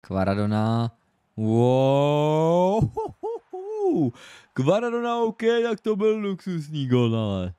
Kvaradona. Wow. Kvaradona OK, tak to byl luxusní gol, ale.